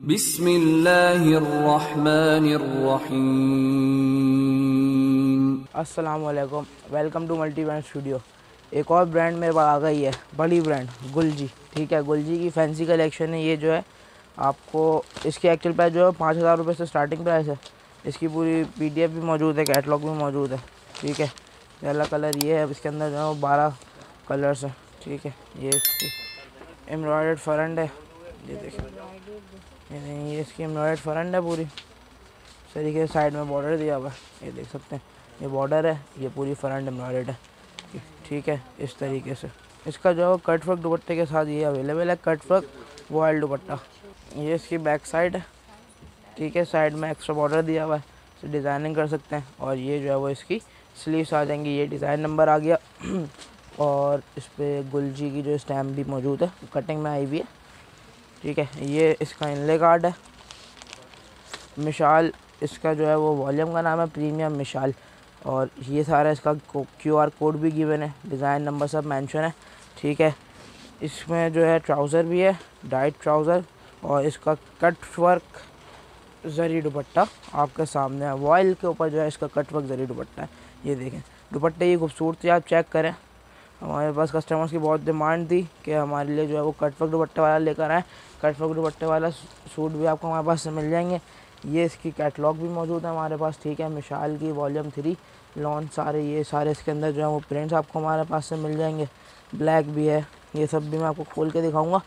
बिस्मिल्लाहिर्रहमानिर्रहीम। वालेकुम to multi brand studio. एक और ब्रांड मेरे पास आ गई है, बड़ी ब्रांड, गुलजी। ठीक है, गुलजी की फैंसी कलेक्शन है, ये जो है, आपको इसकी एक्चुअल प्राइस जो है, पाँच हज़ार रुपये से स्टार्टिंग प्राइस है। इसकी पूरी पीडीएफ भी मौजूद है कैटलॉग भी मौजूद है। ठीक है पहला कलर ये है इसके अंदर जो है बारह कलर्स हैं। ठीक है, ये इसकी एम्ब्रॉयड फ्रंट है। ये देखें। ये नहीं ये इसकी एम्ब्रॉयड फ्रंट है पूरी। इस तरीके से साइड में बॉर्डर दिया हुआ है। ये देख सकते हैं, ये बॉर्डर है, ये पूरी फ्रंट एम्ब्रॉयड है। ठीक है, इस तरीके से। इसका जो कट वर्क दुपट्टे के साथ ये अवेलेबल है कट वर्क वॉयल दुपट्टा। ये इसकी बैक साइड है। ठीक है साइड में एक्स्ट्रा बॉर्डर दिया हुआ है डिज़ाइनिंग कर सकते हैं। और ये जो है वो इसकी स्लीव्स आ जाएँगी। ये डिज़ाइन नंबर आ गया। और इस पर गुलजी की जो स्टैम्प भी मौजूद है कटिंग में आई हुई है। ठीक है, ये इसका इनले कार्ड है। मिशाल, इसका जो है वो वॉल्यूम का नाम है, प्रीमियम मिशाल। और ये सारा इसका क्यू आर कोड भी गिवन है, डिज़ाइन नंबर सब मेंशन है, ठीक है। इसमें जो है ट्राउज़र भी है, डाइट ट्राउज़र, और इसका कट वर्क जरी दुपट्टा आपके सामने है। वॉयल के ऊपर जो है इसका कट वर्क जरी दुपट्टा है, ये देखें। दुपट्टे की खूबसूरती आप चेक करें हमारे पास कस्टमर्स की बहुत डिमांड थी कि हमारे लिए जो है वो कट वर्क दुपट्टे वाला लेकर आए। कट वर्क दुपट्टे वाला सूट भी आपको हमारे पास मिल जाएँगे। ये इसकी कैटलॉग भी मौजूद है हमारे पास, ठीक है? मिशाल की वॉल्यूम थ्री लॉन सारे, ये सारे इसके अंदर जो है वो प्रिंट्स आपको हमारे पास से मिल जाएँगे। ब्लैक भी है, ये सब भी मैं आपको खोल के दिखाऊँगा,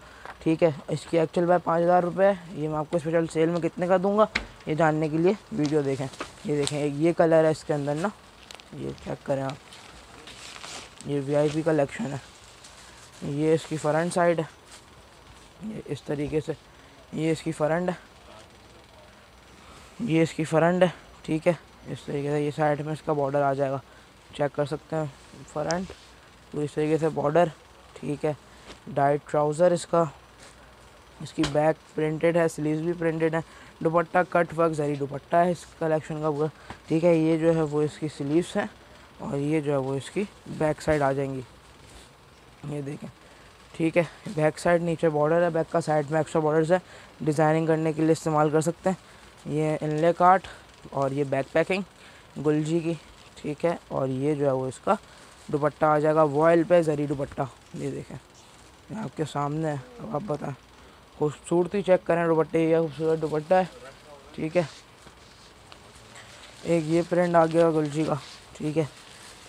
ठीक है? इसकी एक्चुअल बाय पाँच हज़ार रुपये है। ये मैं आपको स्पेशल सेल में कितने का दूँगा, ये जानने के लिए वीडियो देखें। ये देखें, ये कलर है इसके अंदर ना। ये चेक करें आप। ये वी कलेक्शन है। ये इसकी फ्रंट साइड है। ये इस तरीके से, ये इसकी फ्रंट है। ये इसकी फ्रंट है, ठीक है? इस तरीके से ये साइड में इसका बॉर्डर आ जाएगा। चेक कर सकते हैं। फ्रंट तो इस तरीके से बॉर्डर ठीक है? डाइट ट्राउज़र इसका। इसकी बैक प्रिंटेड है स्लीव्स भी प्रिंटेड है। दुपट्टा कट वर्क जरी दुपट्टा है इस कलेक्शन का पूरा। ठीक है, ये जो है वो इसकी स्लीव्स है। और ये जो है वो इसकी बैक साइड आ जाएँगी। ये देखें। ठीक है, बैक साइड नीचे बॉर्डर है, बैक का साइड में एक्स्ट्रा बॉर्डर्स है। डिज़ाइनिंग करने के लिए इस्तेमाल कर सकते हैं। ये इनले काट और ये बैक पैकिंग गुलजी की। ठीक है, और ये जो है वो इसका दुपट्टा आ जाएगा। वॉयल पे जरी दुपट्टा। ये देखें आपके सामने है। अब आप बताएँ, खूबसूरती चेक करें दुपट्टे ये खूबसूरत दुपट्टा है। ठीक है, एक ये प्रिंट आ गया गुलजी का। ठीक है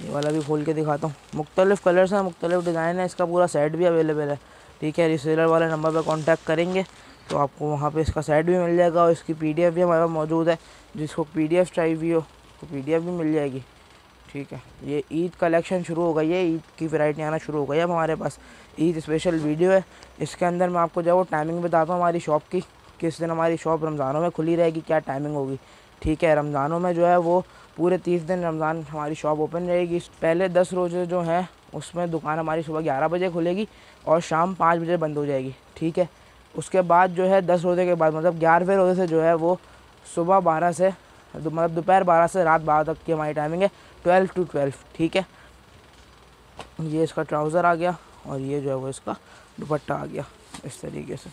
ये वाला भी खोल के दिखाता हूँ। मुख्तलिफ़ कलर्स हैं, मुख्तलिफ़ डिज़ाइन है, इसका पूरा सेट भी अवेलेबल है। ठीक है रिसेलर वाले नंबर पर कॉन्टैक्ट करेंगे तो आपको वहाँ पे इसका सेट भी मिल जाएगा और इसकी पीडीएफ भी हमारे मौजूद है, जिसको पी पीडीएफ चाहिए हो तो पीडीएफ भी मिल जाएगी। ठीक है, ये ईद कलेक्शन शुरू हो गई है, ईद की वैरायटी आना शुरू हो गई है अब हमारे पास। ईद स्पेशल वीडियो है, इसके अंदर मैं आपको जो वो टाइमिंग बताता हूँ हमारी शॉप की, किस दिन हमारी शॉप रमज़ानों में खुली रहेगी, क्या टाइमिंग होगी। ठीक है, रमज़ानों में जो है वो पूरे तीस दिन रमज़ान हमारी शॉप ओपन रहेगी। पहले दस रोज़े जो हैं, उसमें दुकान हमारी सुबह ग्यारह बजे खुलेगी और शाम पाँच बजे बंद हो जाएगी, ठीक है? उसके बाद जो है दस रोज़े के बाद मतलब ग्यारहवें रोज़े से जो है वो सुबह बारह से मतलब दोपहर बारह से रात बारह तक की हमारी टाइमिंग है ट्वेल्व टू ट्वेल्व ठीक है? ये इसका ट्राउज़र आ गया और ये जो है वो इसका दुपट्टा आ गया, इस तरीके से।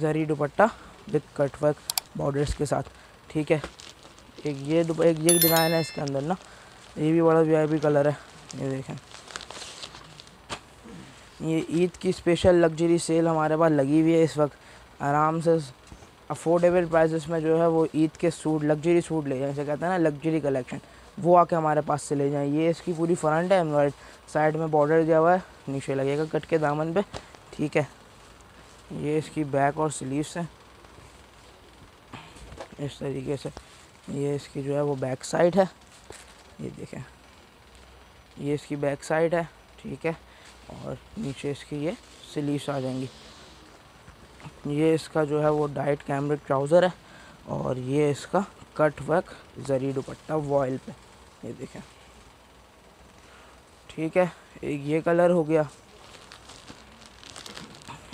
Zari dupatta with cutwork borders के साथ, ठीक है? एक ये एक ये डिज़ाइन है इसके अंदर ना। ये भी बड़ा वीआईपी कलर है। ये देखें। ये ईद की स्पेशल लग्जरी सेल हमारे पास लगी हुई है इस वक्त। आराम से अफोर्डेबल प्राइसेस में जो है वो ईद के सूट लग्जरी सूट ले जाएँ जैसे कहते हैं ना लग्जरी कलेक्शन वो आके हमारे पास से ले जाएँ। ये इसकी पूरी फ्रंट है एम्ब्रॉयड साइड में बॉर्डर दिया हुआ है। नीचे लगेगा कट के दामन पे। ठीक है। ये इसकी बैक और स्लीव्स हैं। इस तरीके से। ये इसकी जो है वो बैक साइड है। ये देखें। ये इसकी बैक साइड है, ठीक है? और नीचे इसकी ये स्लीव्स आ जाएँगी। ये इसका जो है वो डाइट कैमरिक ट्राउज़र है और ये इसका cut work zari dupatta voile पे। ये देखें। ठीक है, एक ये कलर हो गया।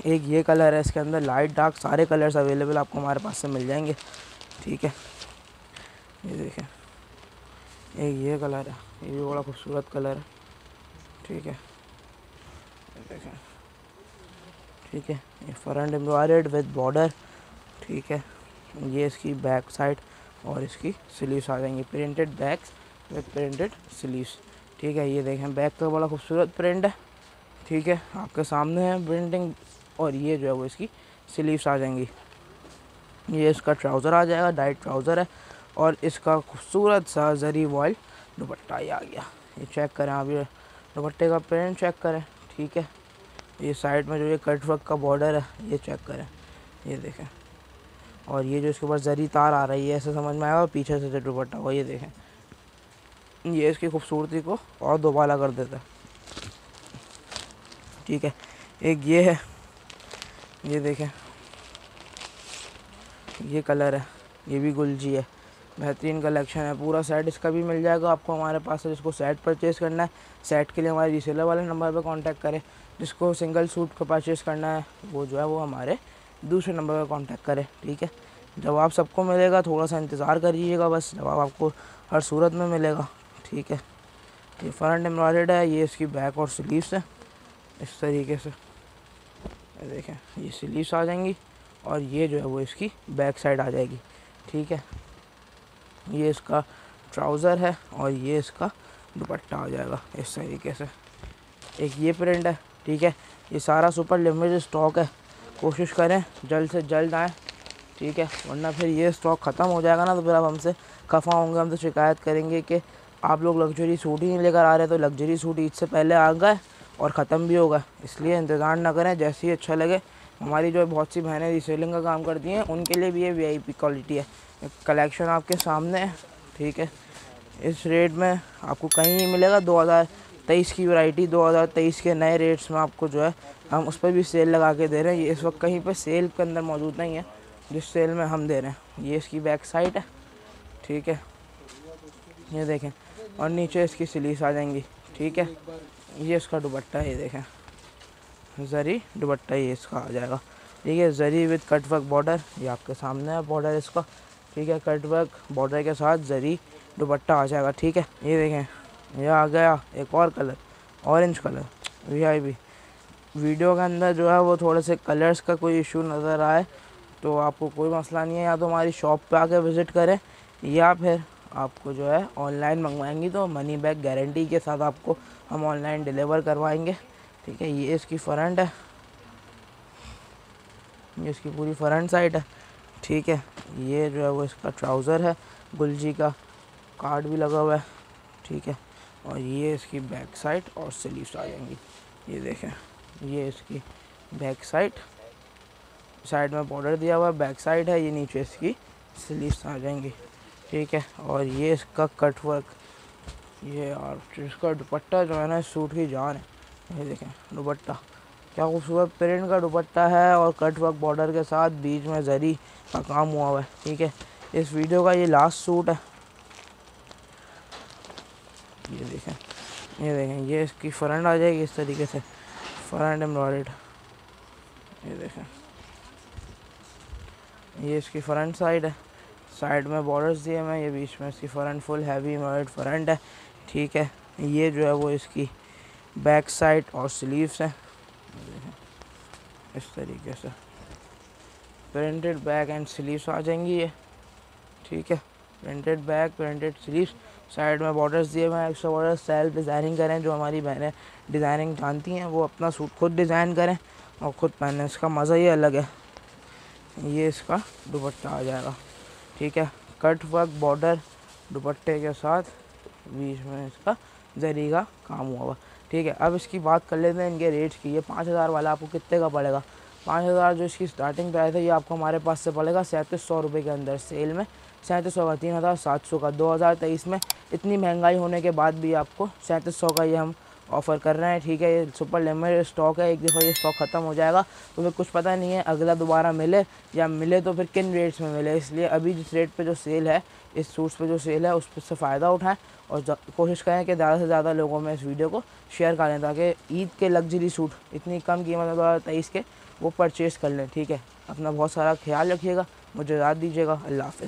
एक ये कलर है, इसके अंदर लाइट डार्क सारे कलर्स अवेलेबल आपको हमारे पास से मिल जाएँगे। ठीक है? ये देखें। एक ये कलर है, ये भी बड़ा खूबसूरत कलर है। ठीक है। देखें। ठीक है, ये फ्रंट एम्ब्रॉयड विद बॉर्डर ठीक है, ये इसकी बैक साइड और इसकी स्लीव्स आ जाएँगी। Printed backs with printed sleeves ठीक है, ये देखें बैक का बड़ा खूबसूरत प्रिंट है। ठीक है, आपके सामने है प्रिंटिंग और ये जो है वो इसकी स्लीव्स आ जाएँगी। ये इसका ट्राउज़र आ जाएगा डाइट ट्राउज़र है। और इसका खूबसूरत सा जरी वॉयल दुपट्टा ही आ गया। ये चेक करें आप, ये दुपट्टे का प्रिंट चेक करें, ठीक है? ये साइड में जो ये कट वर्क का बॉर्डर है, ये चेक करें, ये देखें। और ये जो इसके ऊपर जरी तार आ रही है, ऐसे समझ में आएगा पीछे से जो दुपट्टा हुआ, ये देखें। ये इसकी खूबसूरती को और दोबाला कर देता है। ठीक है, एक ये है, ये देखें। ये कलर है, ये भी गुलजी है। बेहतरीन कलेक्शन है, पूरा सेट इसका भी मिल जाएगा आपको हमारे पास से, जिसको सेट परचेज़ करना है सेट के लिए हमारे रीसेलर वाले नंबर पर कांटेक्ट करें, जिसको सिंगल सूट को परचेज़ करना है, वो जो है वो हमारे दूसरे नंबर पर कांटेक्ट करें, ठीक है? जवाब सबको मिलेगा, थोड़ा सा इंतज़ार करिएगा बस जवाब आपको हर सूरत में मिलेगा, ठीक है? ये फ्रंट एम्ब्रॉयड है, ये इसकी बैक और स्लीव्स है, इस तरीके से। देखें, ये स्लीव्स आ जाएँगी और ये जो है वो इसकी बैक साइड आ जाएगी, ठीक है? ये इसका ट्राउज़र है और ये इसका दुपट्टा आ जाएगा इस तरीके से। एक ये प्रिंट है, ठीक है? ये सारा सुपर लिमिटेड स्टॉक है। कोशिश करें जल्द से जल्द आए, ठीक है? वरना फिर ये स्टॉक ख़त्म हो जाएगा ना तो फिर आप हमसे खफा होंगे हम तो शिकायत करेंगे कि आप लोग लग्जरी सूट ही नहीं लेकर आ रहे तो लग्जरी सूट ईद से पहले आ गए और ख़त्म भी होगा इसलिए इंतज़ार ना करें, जैसे ही अच्छा लगे हमारी जो बहुत सी बहनें रीसेलिंग का काम करती हैं, उनके लिए भी ये वीआईपी क्वालिटी है। कलेक्शन आपके सामने है, ठीक है? इस रेट में आपको कहीं नहीं मिलेगा, दो हज़ार तेईस की वैरायटी 2023 के नए रेट्स में आपको जो है, हम उस पर भी सेल लगा के दे रहे हैं। ये इस वक्त कहीं पर सेल के अंदर मौजूद नहीं है, जिस सेल में हम दे रहे हैं। ये इसकी बैक साइड है, ठीक है? ये देखें, और नीचे इसकी स्लीस आ जाएँगी, ठीक है? ये इसका दुपट्टा है ये देखें। जरी दुपट्टा ये इसका आ जाएगा। ठीक है, जरी विद कटवर्क बॉर्डर ये आपके सामने है बॉर्डर इसका। ठीक है कटवर्क बॉर्डर के साथ जरी दुपट्टा आ जाएगा, ठीक है? ये देखें, ये आ गया एक और colour orange colour V I B video के अंदर जो है वो थोड़े से कलर्स का कोई इशू नज़र आए तो आपको कोई मसला नहीं है, या तो हमारी शॉप पे आके विज़िट करें, या फिर आपको जो है ऑनलाइन मंगवाएँगी तो मनी बैक गारंटी के साथ आपको हम ऑनलाइन डिलीवर करवाएँगे। ठीक है, ये इसकी फ्रंट है। ये इसकी पूरी फ्रंट साइड है। ठीक है, ये जो है वो इसका ट्राउज़र है, गुलजी का कार्ड भी लगा हुआ है। ठीक है, और ये इसकी बैक साइड और स्लीव्स आ जाएँगी। ये देखें, ये इसकी बैक साइड साइड में बॉर्डर दिया हुआ है बैक साइड है, ये नीचे इसकी स्लीव्स आ जाएँगी। ठीक है, और ये इसका कट वर्क ये और इसका दुपट्टा जो है ना सूट की जान है। ये देखें, दुपट्टा। क्या खूबसूरत प्रिंट का दुपट्टा है और कट वर्क बॉर्डर के साथ बीच में जरी का काम हुआ हुआ है, ठीक है? इस वीडियो का ये लास्ट सूट है। ये देखें ये देखें, ये इसकी फ्रंट आ जाएगी इस तरीके से। फ्रंट एम्ब्रॉयड ये देखें, ये इसकी फ्रंट साइड है। साइड में बॉर्डर्स दिए हुए ये बीच में इसकी front full heavy embroidered front है, ठीक है? ये जो है वो इसकी बैक साइड और स्लीव्स हैं। इस तरीके से। प्रिंटेड बैक एंड स्लीव्स आ जाएँगी ये। ठीक है। Printed back printed sleeves. Side में बॉर्डर्स दिए हुए हैं, एक्स्ट्रा बॉर्डर सेल्फ डिज़ाइनिंग करें, जो हमारी बहनें डिज़ाइनिंग जानती हैं, वो अपना सूट खुद डिज़ाइन करें और ख़ुद पहने। इसका मज़ा ही अलग है। ये इसका दुपट्टा आ जाएगा। ठीक है। कट वर्क बॉर्डर दुपट्टे के साथ बीच में इसका जरी का काम हुआ हुआ। ठीक है, अब इसकी बात कर लेते हैं इनके रेट्स की। ये पाँच हज़ार वाला आपको कितने का पड़ेगा? पाँच हज़ार जो इसकी स्टार्टिंग प्राइस है, ये आपको हमारे पास से पड़ेगा सैंतीस सौ रुपये के अंदर सेल में। सैंतीस सौ का, तीन हज़ार सात सौ का, दो हज़ार तेईस में। इतनी महँगाई होने के बाद भी आपको सैंतीस सौ का ये हम ऑफ़र कर रहे हैं, ठीक है, ये सुपर लिमिटेड स्टॉक है, एक दफ़ा ये स्टॉक ख़त्म हो जाएगा। तो फिर कुछ पता नहीं है, अगला दोबारा मिले या मिले तो फिर किन रेट्स में मिले? इसलिए अभी जिस रेट पे जो सेल है, इस सूट्स पे जो सेल है, उस पर से फ़ायदा उठाएँ और कोशिश करें कि ज़्यादा से ज़्यादा लोगों में इस वीडियो को शेयर करें ताकि ईद के लग्जरी सूट इतनी कम कीमत दो हज़ार तेईस के, वो परचेज़ कर लें, ठीक है। अपना बहुत सारा ख्याल रखिएगा, मुझे याद दीजिएगा, अल्लाह हाफ़